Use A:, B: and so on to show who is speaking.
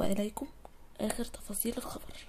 A: وإليكم آخر تفاصيل الخبر.